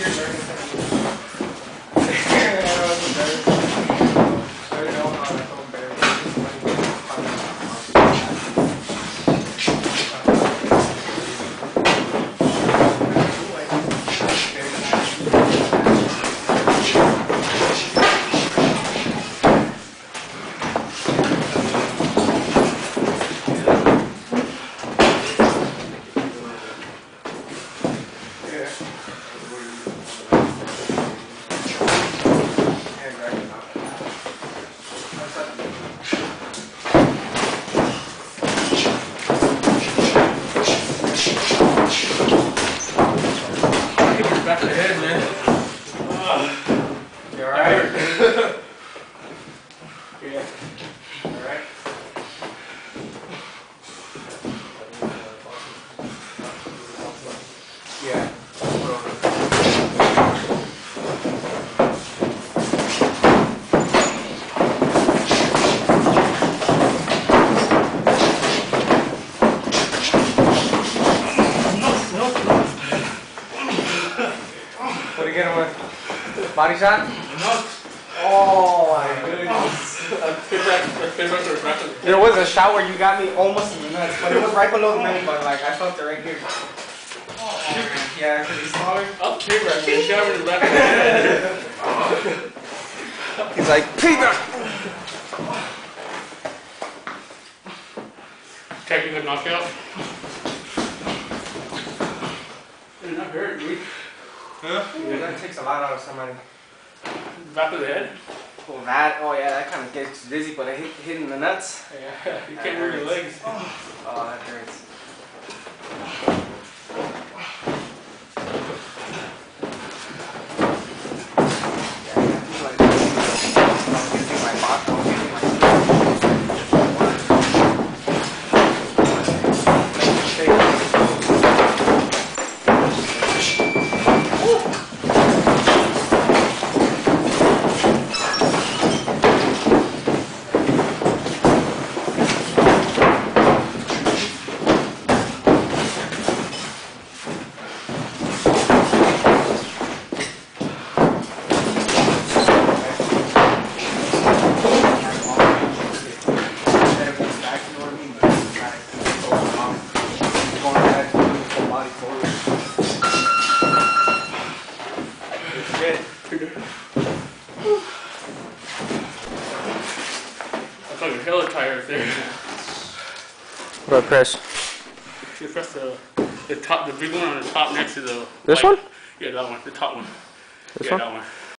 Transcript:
volunteers are What do you get him with? Body shot? Oh my goodness. There was a shot where you got me almost in the nuts, but it was right below the rim, but like I felt it right here. Yeah, because he's smaller. I'll payback, man. Shower in the back of the head. He's like, payback. Technical knockout. You're not hurt, dude. Yeah, that takes a lot out of somebody. Back of the head. Oh, well, that, oh yeah, that kind of gets dizzy, but it hit, hitting the nuts. Yeah, you can't move your legs. Oh, that hurts. Yeah, I feel like I'm using my box, I'm using my I'm fucking hella tired there. What press? You press the, the top, the big one on the top next to the. This light. one? Yeah, that one. The top one. This yeah, one? that one.